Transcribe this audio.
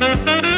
Música